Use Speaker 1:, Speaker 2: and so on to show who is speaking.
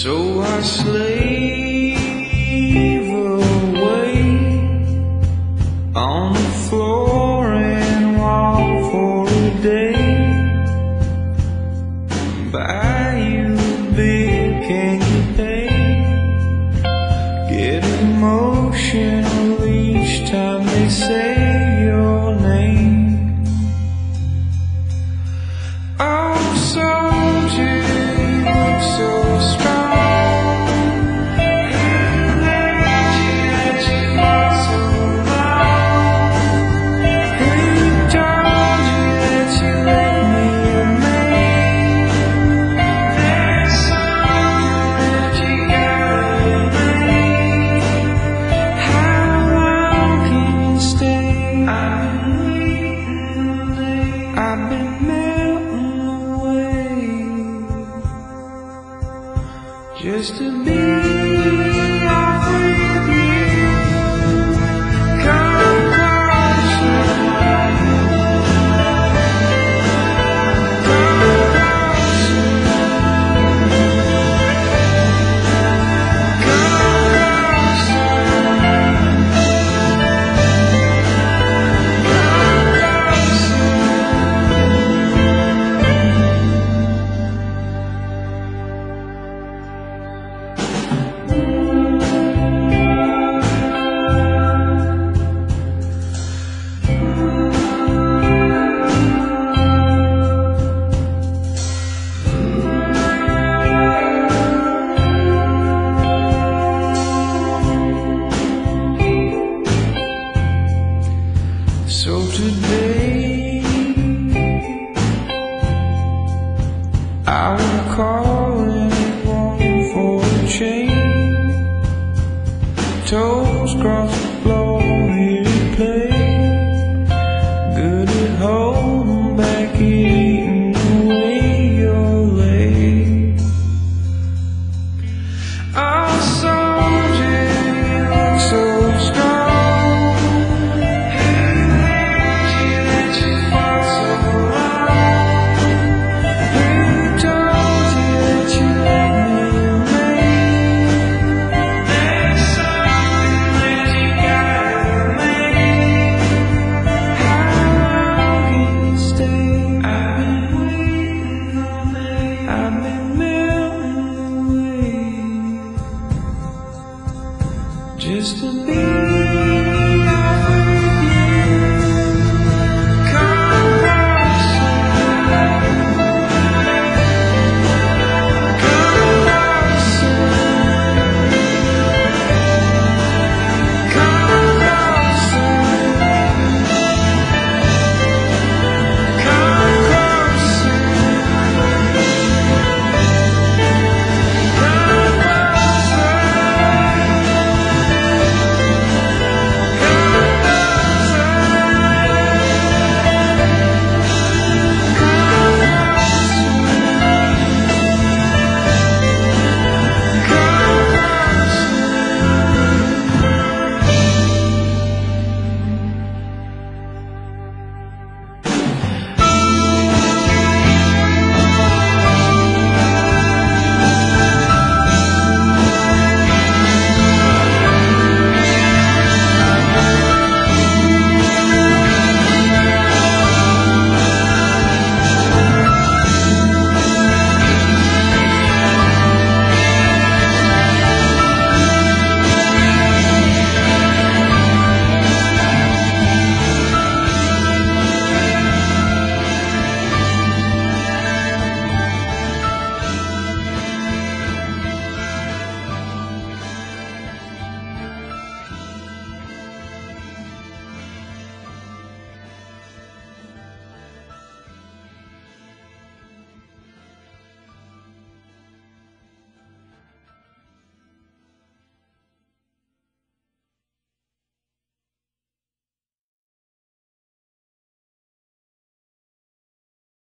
Speaker 1: So I slay. to me. So today I will call anyone for a change. Toes crossed just to be